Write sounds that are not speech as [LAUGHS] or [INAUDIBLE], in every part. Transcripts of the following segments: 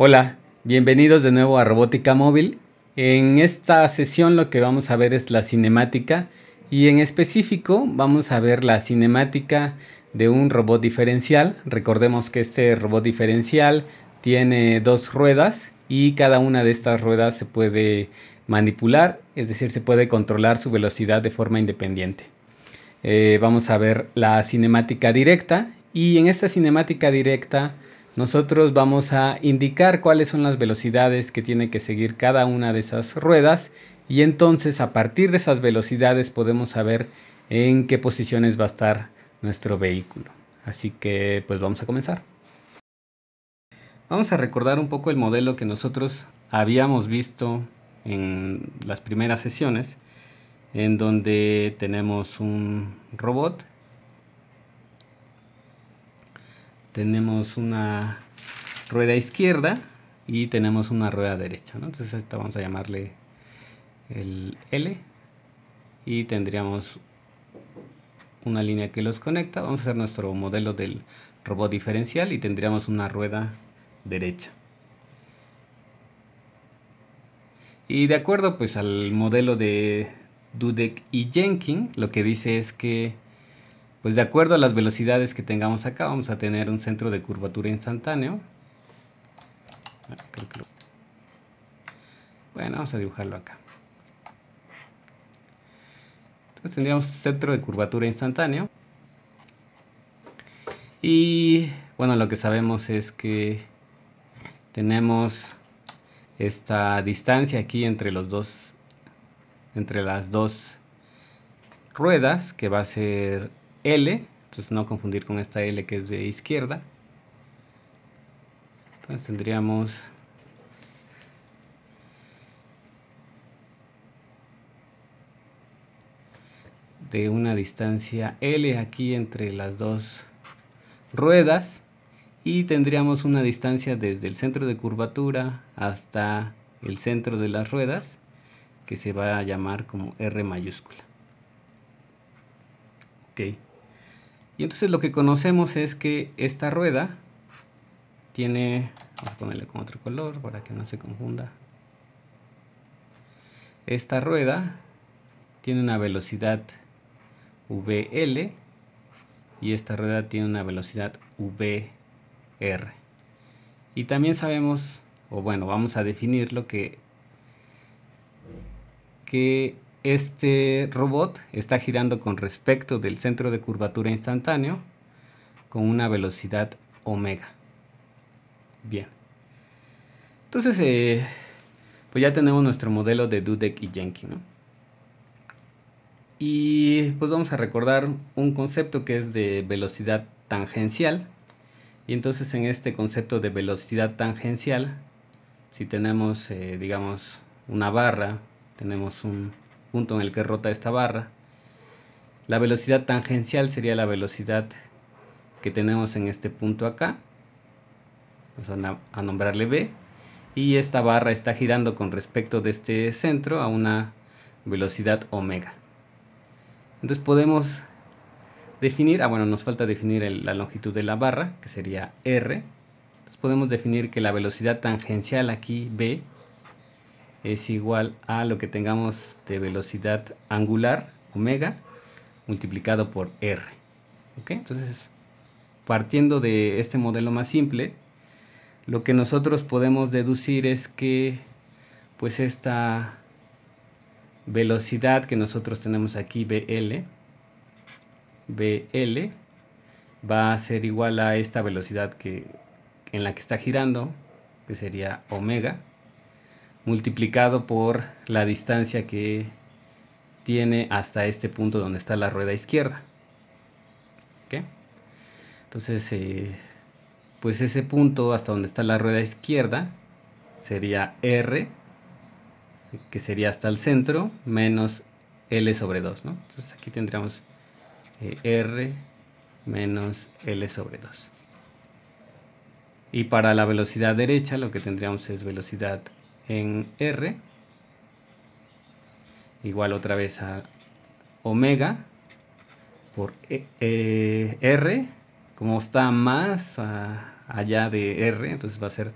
Hola, bienvenidos de nuevo a Robótica Móvil. En esta sesión lo que vamos a ver es la cinemática y en específico vamos a ver la cinemática de un robot diferencial. Recordemos que este robot diferencial tiene dos ruedas y cada una de estas ruedas se puede manipular, es decir, se puede controlar su velocidad de forma independiente. Eh, vamos a ver la cinemática directa y en esta cinemática directa nosotros vamos a indicar cuáles son las velocidades que tiene que seguir cada una de esas ruedas y entonces a partir de esas velocidades podemos saber en qué posiciones va a estar nuestro vehículo. Así que pues vamos a comenzar. Vamos a recordar un poco el modelo que nosotros habíamos visto en las primeras sesiones en donde tenemos un robot tenemos una rueda izquierda y tenemos una rueda derecha. Entonces esta vamos a llamarle el L y tendríamos una línea que los conecta. Vamos a hacer nuestro modelo del robot diferencial y tendríamos una rueda derecha. Y de acuerdo pues al modelo de Dudek y Jenkins, lo que dice es que pues de acuerdo a las velocidades que tengamos acá, vamos a tener un centro de curvatura instantáneo. Bueno, vamos a dibujarlo acá. Entonces tendríamos centro de curvatura instantáneo. Y bueno, lo que sabemos es que tenemos esta distancia aquí entre los dos entre las dos ruedas que va a ser L, entonces no confundir con esta L que es de izquierda. Entonces tendríamos de una distancia L aquí entre las dos ruedas y tendríamos una distancia desde el centro de curvatura hasta el centro de las ruedas que se va a llamar como R mayúscula. Ok. Y entonces lo que conocemos es que esta rueda tiene, vamos a ponerle con otro color para que no se confunda. Esta rueda tiene una velocidad VL y esta rueda tiene una velocidad VR. Y también sabemos, o bueno, vamos a definir lo que, que este robot está girando con respecto del centro de curvatura instantáneo con una velocidad omega. Bien. Entonces, eh, pues ya tenemos nuestro modelo de Dudek y Jenkins. Y pues vamos a recordar un concepto que es de velocidad tangencial. Y entonces en este concepto de velocidad tangencial, si tenemos, eh, digamos, una barra, tenemos un punto en el que rota esta barra. La velocidad tangencial sería la velocidad que tenemos en este punto acá. Vamos a, nombrarle B. Y esta barra está girando con respecto de este centro a una velocidad omega. Entonces podemos definir, ah bueno, nos falta definir la longitud de la barra, que sería R. Entonces podemos definir que la velocidad tangencial aquí, B, es igual a lo que tengamos de velocidad angular, omega, multiplicado por r. Entonces, partiendo de este modelo más simple, lo que nosotros podemos deducir es que pues esta velocidad que nosotros tenemos aquí, BL, BL va a ser igual a esta velocidad que, en la que está girando, que sería omega, multiplicado por la distancia que tiene hasta este punto donde está la rueda izquierda. Entonces, eh, pues ese punto hasta donde está la rueda izquierda sería R, que sería hasta el centro, menos L sobre 2. Entonces aquí tendríamos eh, R menos L sobre 2. Y para la velocidad derecha lo que tendríamos es velocidad en R igual otra vez a omega por e, R como está más allá de R entonces va a ser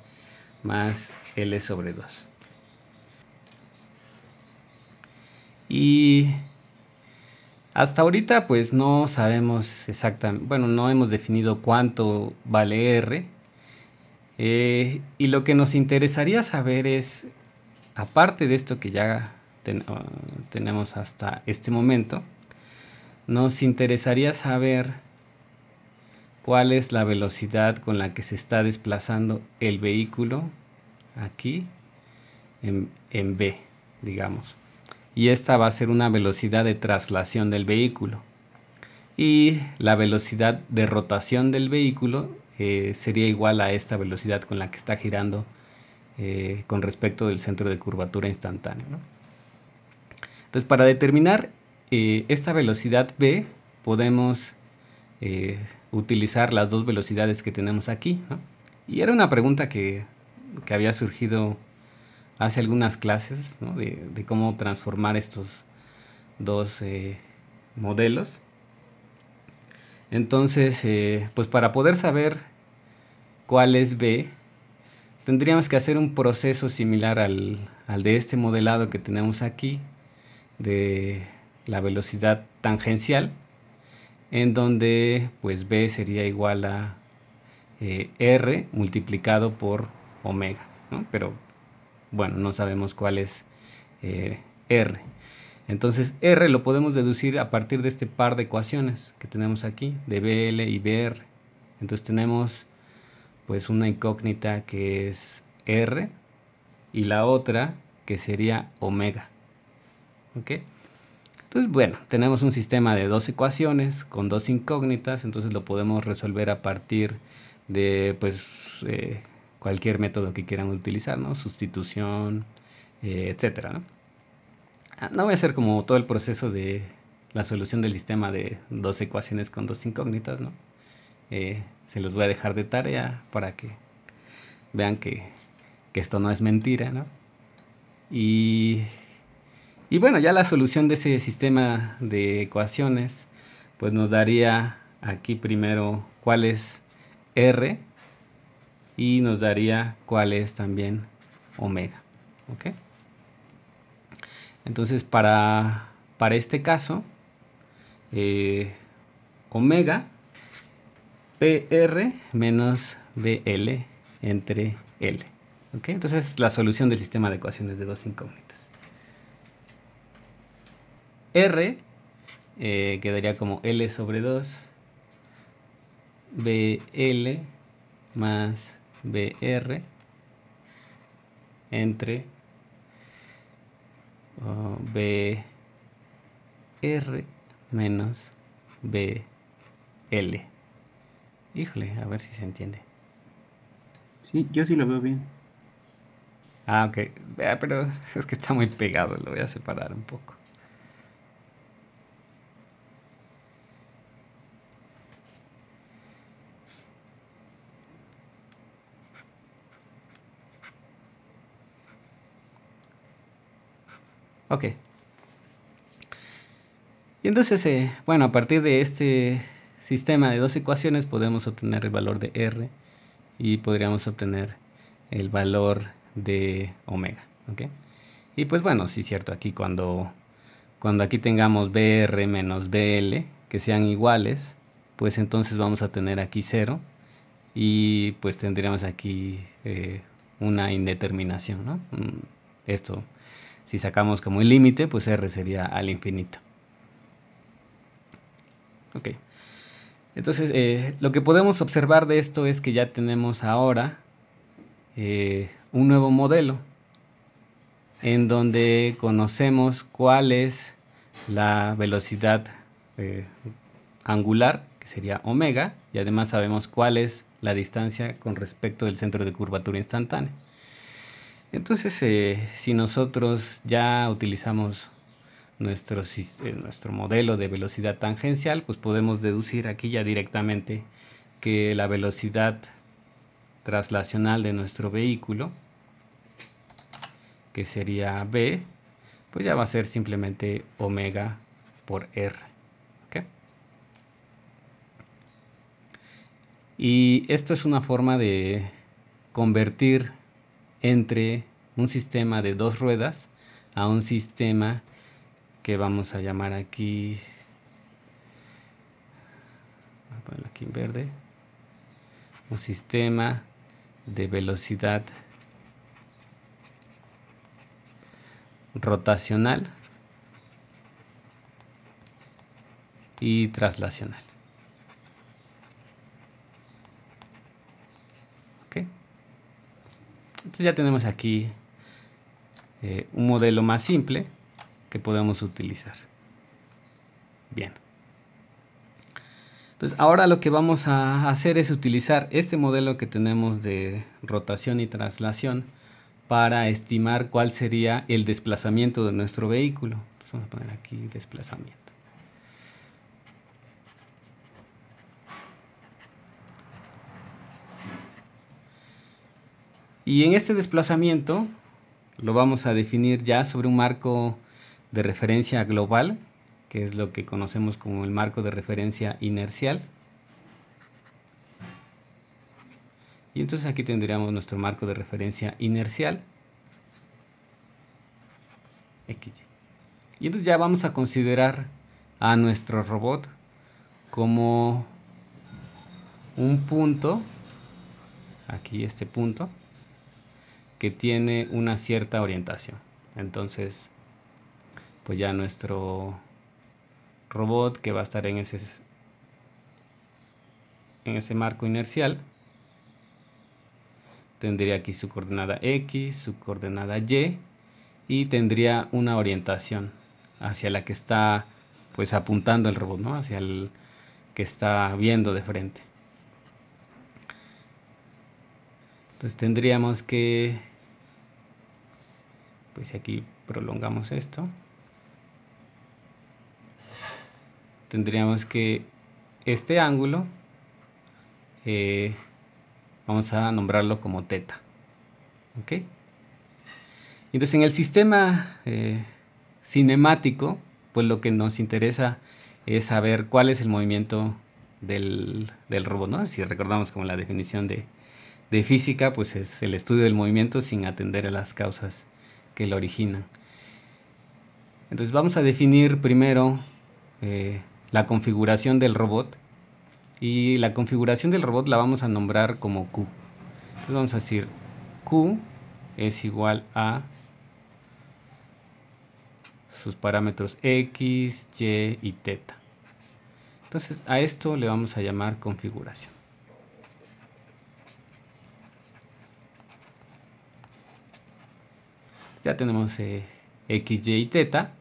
más L sobre 2. Y hasta ahorita pues no sabemos exactamente, bueno, no hemos definido cuánto vale R. Eh, y lo que nos interesaría saber es, aparte de esto que ya ah, tenemos hasta este momento, nos interesaría saber cuál es la velocidad con la que se está desplazando el vehículo aquí en, en B, digamos y esta va a ser una velocidad de traslación del vehículo. Y la velocidad de rotación del vehículo eh, sería igual a esta velocidad con la que está girando eh, con respecto del centro de curvatura instantáneo. Entonces, para determinar eh, esta velocidad B, podemos utilizar las dos velocidades que tenemos aquí. Y era una pregunta que, que había surgido hace algunas clases de, cómo transformar estos dos modelos. Entonces, pues para poder saber cuál es B, tendríamos que hacer un proceso similar al, al de este modelado que tenemos aquí, de la velocidad tangencial, en donde pues B sería igual a eh, R multiplicado por omega, pero bueno, no sabemos cuál es eh, R. Entonces R lo podemos deducir a partir de este par de ecuaciones que tenemos aquí, de BL y BR. Entonces tenemos pues una incógnita que es R y la otra que sería omega. ¿Ok? Entonces, bueno, tenemos un sistema de dos ecuaciones con dos incógnitas, entonces lo podemos resolver a partir de pues eh, cualquier método que quieran utilizar, ¿no? Sustitución, eh, etcétera, ¿no? Ah, no voy a hacer como todo el proceso de la solución del sistema de dos ecuaciones con dos incógnitas, ¿no? Eh, se los voy a dejar de tarea para que vean que, esto no es mentira, ¿no? Y, bueno, ya la solución de ese sistema de ecuaciones, pues nos daría aquí primero cuál es R, y nos daría cuál es también omega. ¿ok? Entonces, para, para este caso, eh, omega PR menos BL entre L. ¿ok? Entonces, es la solución del sistema de ecuaciones de dos incógnitas. R eh, quedaría como L sobre 2 BL más BR entre BR menos BL. Híjole, a ver si se entiende. Sí, yo sí lo veo bien. Ah, ok. Pero [LAUGHS] es que está muy pegado, lo voy a separar un poco. Ok. Y entonces, eh, bueno, a partir de este sistema de dos ecuaciones podemos obtener el valor de R y podríamos obtener el valor de omega. ¿ok? Y pues bueno, sí cierto, aquí cuando, cuando aquí tengamos BR menos BL, que sean iguales, pues entonces vamos a tener aquí 0 y pues tendríamos aquí eh, una indeterminación. ¿no? Mm, esto si sacamos como el límite, pues R sería al infinito. Ok. Entonces, eh, lo que podemos observar de esto es que ya tenemos ahora eh, un nuevo modelo en donde conocemos cuál es la velocidad eh, angular, que sería omega, y además sabemos cuál es la distancia con respecto del centro de curvatura instantánea. Entonces, si nosotros ya utilizamos nuestro, eh, nuestro modelo de velocidad tangencial, pues podemos deducir aquí ya directamente que la velocidad traslacional de nuestro vehículo, que sería B, pues ya va a ser simplemente omega por R. Y esto es una forma de convertir entre un sistema de dos ruedas a un sistema que vamos a llamar aquí, voy a aquí en verde, un sistema de velocidad rotacional y traslacional. Entonces ya tenemos aquí eh, un modelo más simple que podemos utilizar. Bien. Entonces ahora lo que vamos a hacer es utilizar este modelo que tenemos de rotación y traslación para estimar cuál sería el desplazamiento de nuestro vehículo. vamos a poner aquí desplazamiento. Y en este desplazamiento lo vamos a definir ya sobre un marco de referencia global, que es lo que conocemos como el marco de referencia inercial. Y entonces aquí tendríamos nuestro marco de referencia inercial. XY. Y entonces ya vamos a considerar a nuestro robot como un punto, aquí este punto, que tiene una cierta orientación. Entonces, pues ya nuestro robot que va a estar en ese en ese marco inercial tendría aquí su coordenada X, su coordenada Y y tendría una orientación hacia la que está pues apuntando el robot, ¿no? Hacia el que está viendo de frente. Entonces tendríamos que pues aquí prolongamos esto tendríamos que este ángulo eh, vamos a nombrarlo como teta ok entonces en el sistema eh, cinemático pues lo que nos interesa es saber cuál es el movimiento del, robot ¿no? si recordamos como la definición de, de física pues es el estudio del movimiento sin atender a las causas que lo originan. Entonces vamos a definir primero eh, la configuración del robot y la configuración del robot la vamos a nombrar como Q. Entonces vamos a decir Q es igual a sus parámetros X, Y y teta. Entonces a esto le vamos a llamar configuración. Ya tenemos eh, x, y y teta.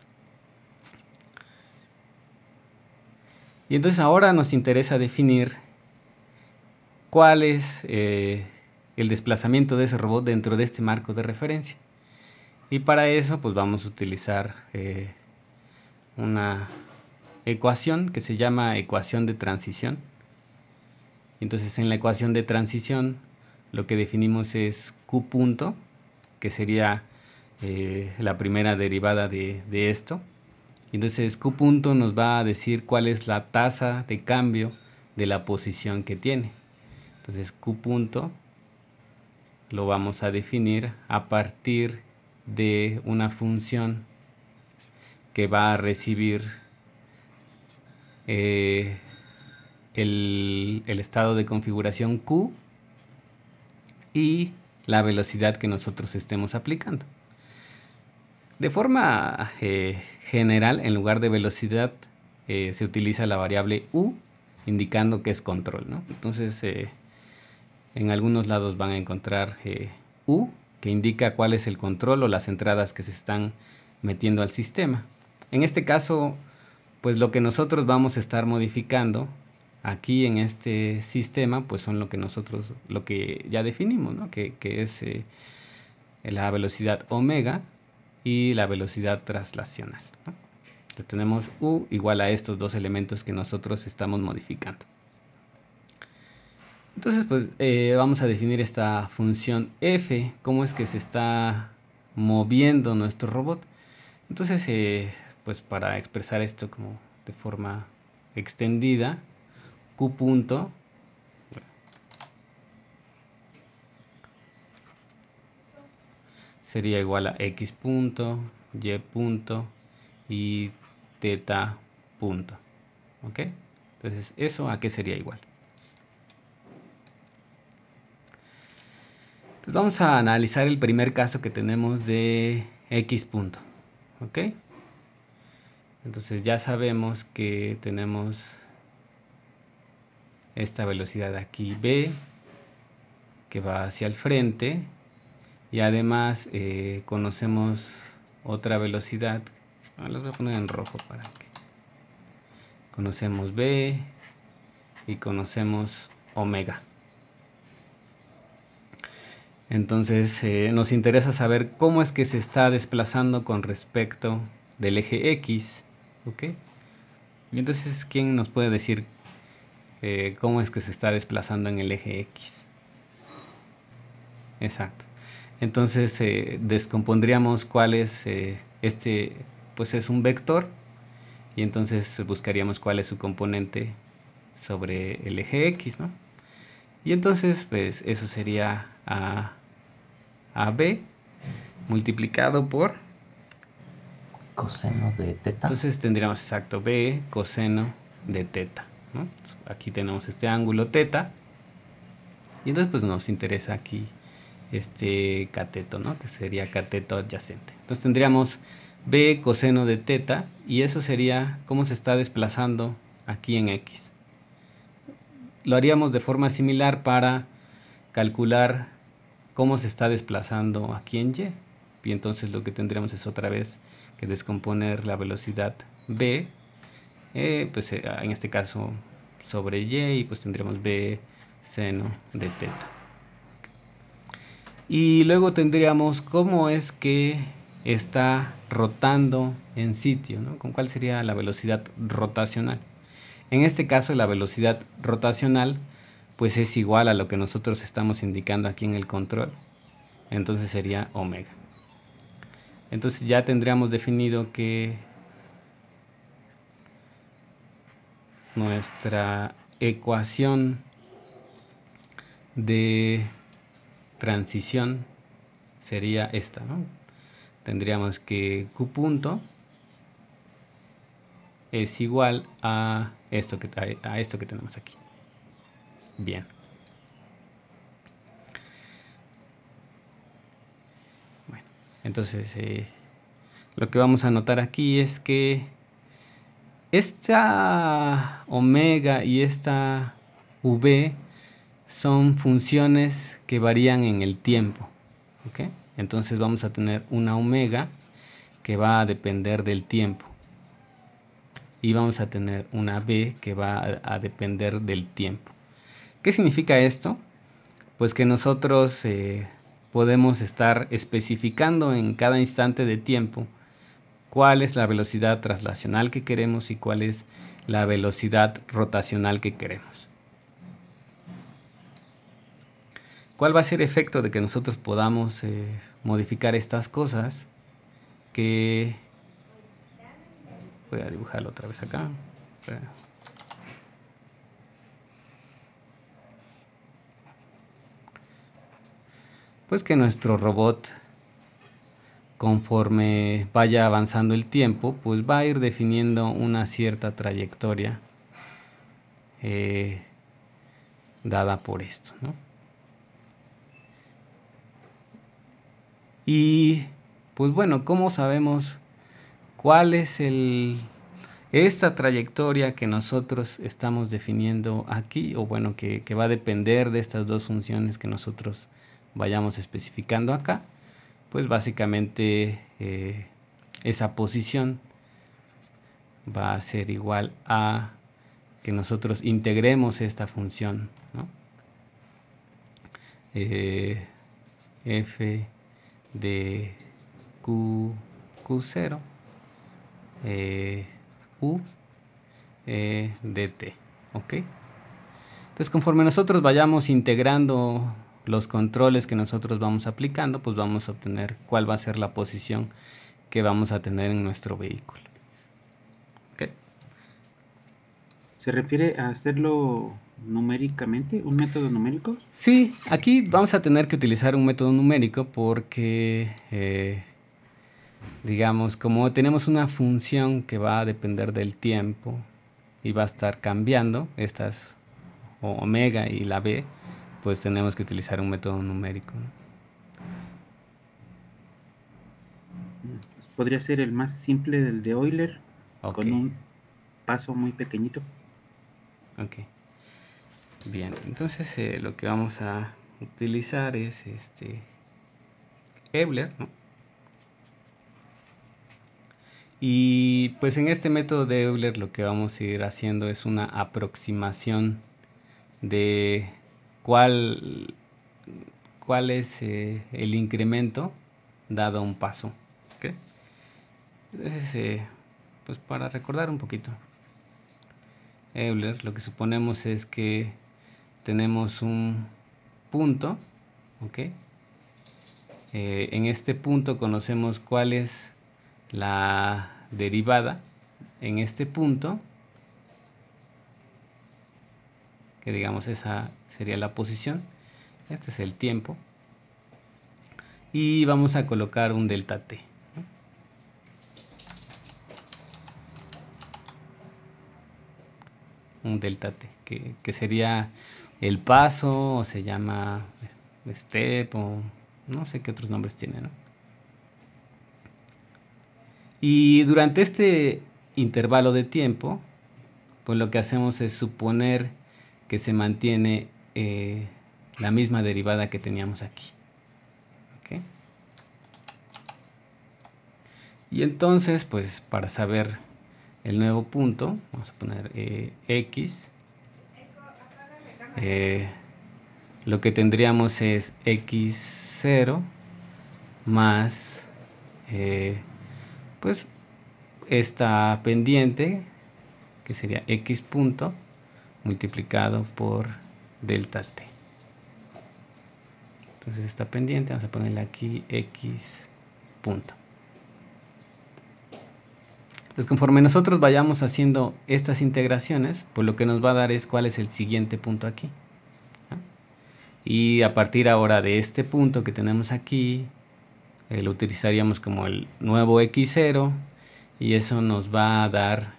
Y entonces ahora nos interesa definir cuál es eh, el desplazamiento de ese robot dentro de este marco de referencia. Y para eso pues vamos a utilizar eh, una ecuación que se llama ecuación de transición. Entonces en la ecuación de transición lo que definimos es Q punto, que sería eh, la primera derivada de, esto. Entonces Q punto nos va a decir cuál es la tasa de cambio de la posición que tiene. Entonces Q punto lo vamos a definir a partir de una función que va a recibir eh, el, el estado de configuración Q y la velocidad que nosotros estemos aplicando. De forma eh, general, en lugar de velocidad, eh, se utiliza la variable u, indicando que es control. Entonces, eh, en algunos lados van a encontrar u, que indica cuál es el control o las entradas que se están metiendo al sistema. En este caso, pues lo que nosotros vamos a estar modificando aquí en este sistema, pues son lo que nosotros, lo que ya definimos, que es la velocidad omega y la velocidad traslacional. Entonces tenemos U igual a estos dos elementos que nosotros estamos modificando. Entonces pues eh, vamos a definir esta función f, cómo es que se está moviendo nuestro robot. Entonces eh, pues para expresar esto como de forma extendida, q punto sería igual a x punto, y punto y teta punto. ¿Ok? Entonces, ¿eso a qué sería igual? Entonces vamos a analizar el primer caso que tenemos de x punto. ¿Ok? Entonces ya sabemos que tenemos esta velocidad aquí b que va hacia el frente y además eh, conocemos otra velocidad. Ah, las voy a poner en rojo para que conocemos b y conocemos omega. Entonces eh, nos interesa saber cómo es que se está desplazando con respecto del eje x ok y entonces quién nos puede decir eh, cómo es que se está desplazando en el eje x exacto entonces eh, descompondríamos cuál es eh, este, pues es un vector y entonces buscaríamos cuál es su componente sobre el eje X, ¿no? Y entonces pues eso sería a, B multiplicado por coseno de teta. Entonces tendríamos exacto B coseno de teta, ¿no? Aquí tenemos este ángulo teta y entonces pues nos interesa aquí este cateto, ¿no? Que sería cateto adyacente. Entonces tendríamos b coseno de teta y eso sería cómo se está desplazando aquí en x. Lo haríamos de forma similar para calcular cómo se está desplazando aquí en y. Y entonces lo que tendríamos es otra vez que descomponer la velocidad b, eh, pues eh, en este caso sobre y, y pues tendríamos b seno de teta. Y luego tendríamos cómo es que está rotando en sitio, ¿no? ¿Con cuál sería la velocidad rotacional? En este caso la velocidad rotacional pues es igual a lo que nosotros estamos indicando aquí en el control. Entonces sería omega. Entonces ya tendríamos definido que nuestra ecuación de transición sería esta, ¿no? Tendríamos que Q punto es igual a esto que, a esto que tenemos aquí. Bien. Bueno, entonces eh, lo que vamos a notar aquí es que esta omega y esta v son funciones que varían en el tiempo. Entonces vamos a tener una omega que va a depender del tiempo. Y vamos a tener una b que va a, depender del tiempo. ¿Qué significa esto? Pues que nosotros eh, podemos estar especificando en cada instante de tiempo cuál es la velocidad traslacional que queremos y cuál es la velocidad rotacional que queremos. ¿Cuál va a ser el efecto de que nosotros podamos eh, modificar estas cosas? Que voy a dibujarlo otra vez acá. Pues que nuestro robot, conforme vaya avanzando el tiempo, pues va a ir definiendo una cierta trayectoria eh, dada por esto, ¿no? Y pues bueno, ¿cómo sabemos cuál es el, esta trayectoria que nosotros estamos definiendo aquí? O bueno, que, va a depender de estas dos funciones que nosotros vayamos especificando acá. Pues básicamente eh, esa posición va a ser igual a que nosotros integremos esta función. ¿no? Eh, f de Q, Q0 eh, U eh, de T. ¿Ok? Entonces, conforme nosotros vayamos integrando los controles que nosotros vamos aplicando, pues vamos a obtener cuál va a ser la posición que vamos a tener en nuestro vehículo. ¿Se refiere a hacerlo numéricamente, un método numérico? Sí, aquí vamos a tener que utilizar un método numérico porque, eh, digamos, como tenemos una función que va a depender del tiempo y va a estar cambiando, estas omega y la b, pues tenemos que utilizar un método numérico. Podría ser el más simple del de Euler, con un paso muy pequeñito. Ok. Bien, entonces eh, lo que vamos a utilizar es este Euler, Y pues en este método de Euler lo que vamos a ir haciendo es una aproximación de cuál, cuál es eh, el incremento dado un paso. Entonces, eh, pues para recordar un poquito. Euler, lo que suponemos es que tenemos un punto, ¿ok? Eh, en este punto conocemos cuál es la derivada en este punto que digamos esa sería la posición este es el tiempo y vamos a colocar un delta t un delta t que, sería el paso o se llama step o no sé qué otros nombres tiene ¿no? y durante este intervalo de tiempo pues lo que hacemos es suponer que se mantiene eh, la misma derivada que teníamos aquí. Y entonces, pues para saber el nuevo punto, vamos a poner eh, x. Eh, lo que tendríamos es x0 más pues esta pendiente que sería x punto multiplicado por delta t. Entonces está pendiente, vamos a ponerle aquí x punto. Entonces conforme nosotros vayamos haciendo estas integraciones, pues lo que nos va a dar es cuál es el siguiente punto aquí. Y a partir ahora de este punto que tenemos aquí, eh, lo utilizaríamos como el nuevo x0 y eso nos va a dar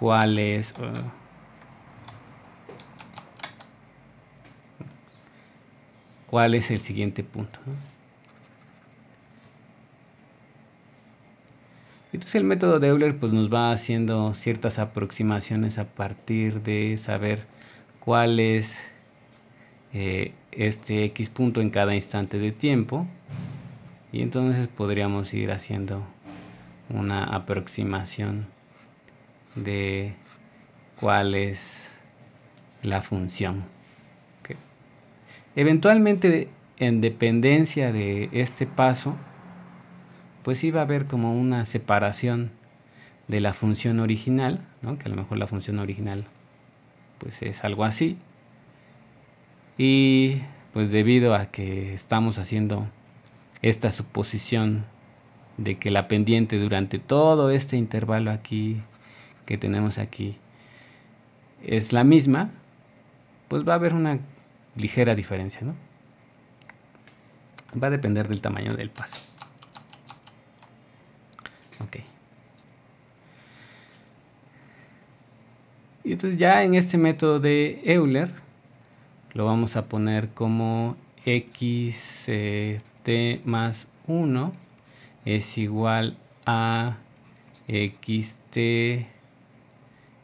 cuál es... Uh, cuál es el siguiente punto. Entonces el método de Euler pues, nos va haciendo ciertas aproximaciones a partir de saber cuál es eh, este x punto en cada instante de tiempo y entonces podríamos ir haciendo una aproximación de cuál es la función. Eventualmente, en dependencia de este paso, pues iba a haber como una separación de la función original, que a lo mejor la función original pues es algo así. Y pues debido a que estamos haciendo esta suposición de que la pendiente durante todo este intervalo aquí que tenemos aquí es la misma, pues va a haber una ligera diferencia, ¿no? Va a depender del tamaño del paso. Ok. Y entonces ya en este método de Euler lo vamos a poner como x t más 1 es igual a xt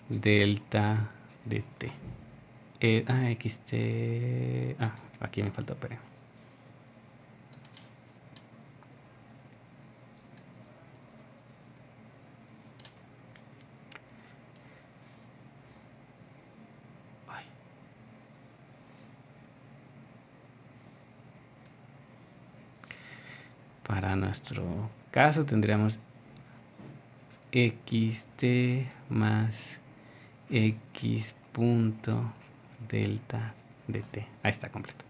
delta de t. Eh, ah, xt. Ah, aquí me faltó, pero. Para nuestro caso tendríamos xt más x punto delta de t. Ahí está completo.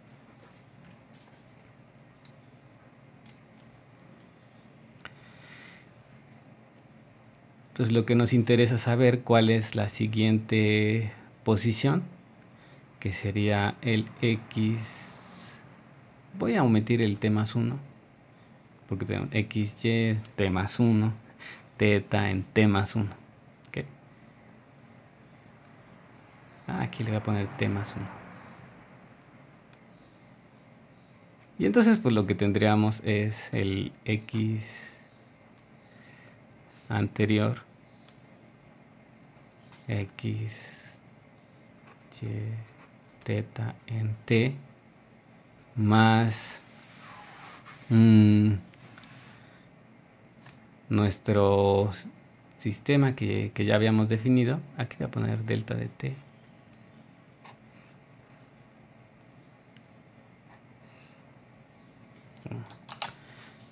Entonces lo que nos interesa saber cuál es la siguiente posición que sería el x. Voy a omitir el t más 1, porque tenemos xy, t más 1, teta en t más 1. Ah, aquí le voy a poner t más 1. Y entonces pues lo que tendríamos es el x anterior x y teta en t más mm, nuestro sistema que, que ya habíamos definido aquí voy a poner delta de t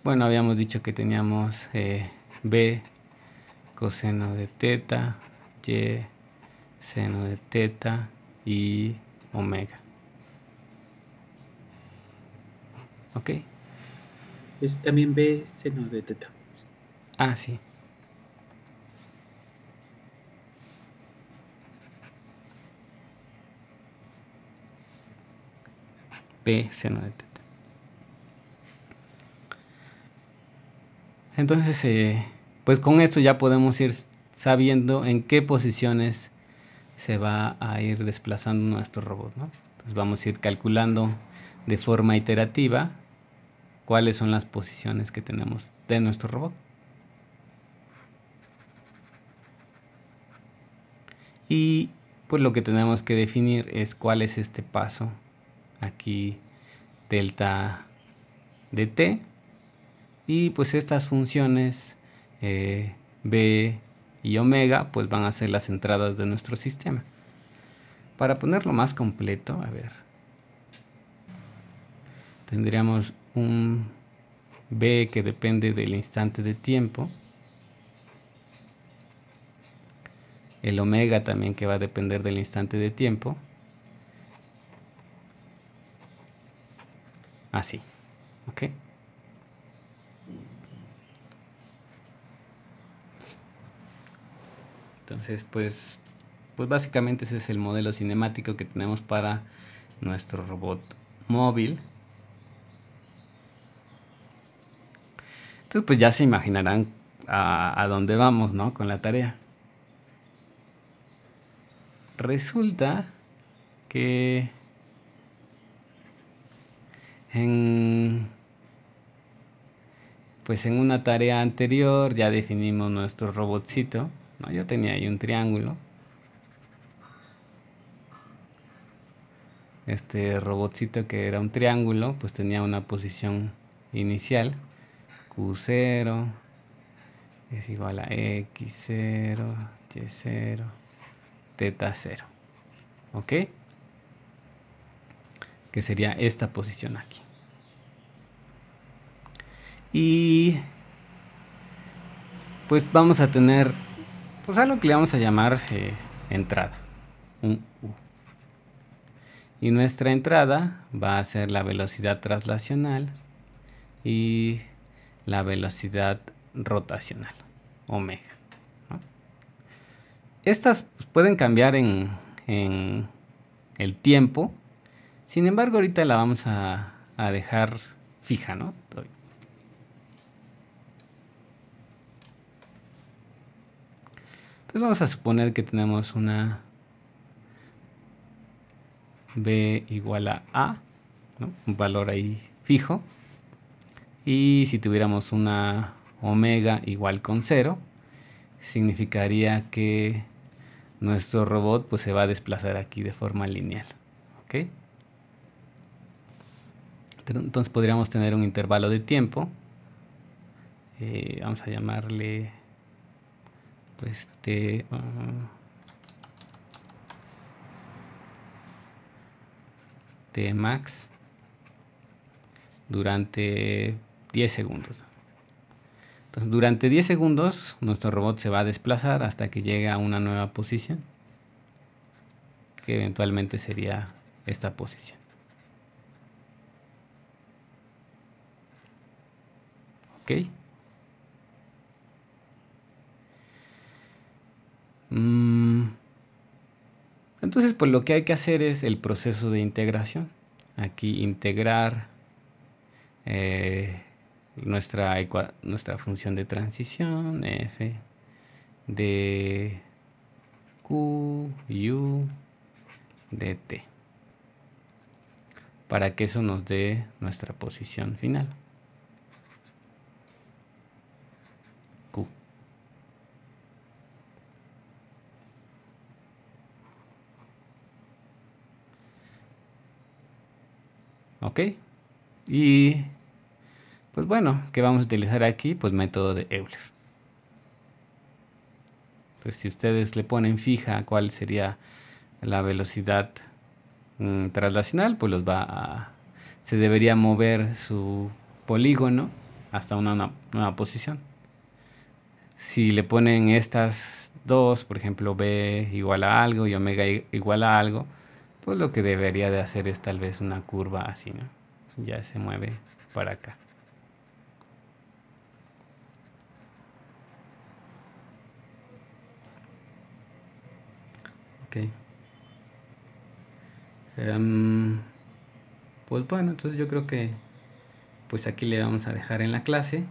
Bueno, habíamos dicho que teníamos eh, B coseno de teta, Y seno de teta y omega. ¿Ok? Es también B seno de teta. Ah, sí. B seno de teta. Entonces, eh, pues con esto ya podemos ir sabiendo en qué posiciones se va a ir desplazando nuestro robot. ¿no? Entonces vamos a ir calculando de forma iterativa cuáles son las posiciones que tenemos de nuestro robot. Y pues lo que tenemos que definir es cuál es este paso aquí delta de t y pues estas funciones eh, B y omega pues van a ser las entradas de nuestro sistema. Para ponerlo más completo, a ver, tendríamos un B que depende del instante de tiempo. El omega también que va a depender del instante de tiempo. Así. ¿Ok? Entonces, pues, pues básicamente ese es el modelo cinemático que tenemos para nuestro robot móvil. Entonces, pues ya se imaginarán a, dónde vamos, ¿no? Con la tarea. Resulta que en pues en una tarea anterior ya definimos nuestro robotcito no, yo tenía ahí un triángulo. Este robotcito que era un triángulo, pues tenía una posición inicial. Q0 es igual a X0, Y0, teta 0. ¿Ok? Que sería esta posición aquí. Y pues vamos a tener pues algo que le vamos a llamar eh, entrada, un U. Y nuestra entrada va a ser la velocidad traslacional y la velocidad rotacional, omega. Estas pueden cambiar en, en, el tiempo, sin embargo ahorita la vamos a, dejar fija, ¿no? Entonces vamos a suponer que tenemos una B igual a A, un valor ahí fijo. Y si tuviéramos una omega igual con 0, significaría que nuestro robot pues, se va a desplazar aquí de forma lineal. Entonces podríamos tener un intervalo de tiempo. Eh, vamos a llamarle pues T T max durante 10 segundos. Durante 10 segundos nuestro robot se va a desplazar hasta que llegue a una nueva posición, que eventualmente sería esta posición. ¿Ok? Entonces, pues lo que hay que hacer es el proceso de integración. Aquí integrar eh, nuestra, nuestra función de transición f de q, u, de t. Para que eso nos dé nuestra posición final. ¿Ok? Y pues bueno, ¿qué vamos a utilizar aquí? Pues método de Euler. Pues si ustedes le ponen fija cuál sería la velocidad mm, traslacional, pues los va a, se debería mover su polígono hasta una nueva posición. Si le ponen estas dos, por ejemplo, b igual a algo y omega igual a algo, pues lo que debería de hacer es tal vez una curva así, ¿no? Ya se mueve para acá. Ok. Em, pues bueno, entonces yo creo que pues aquí le vamos a dejar en la clase.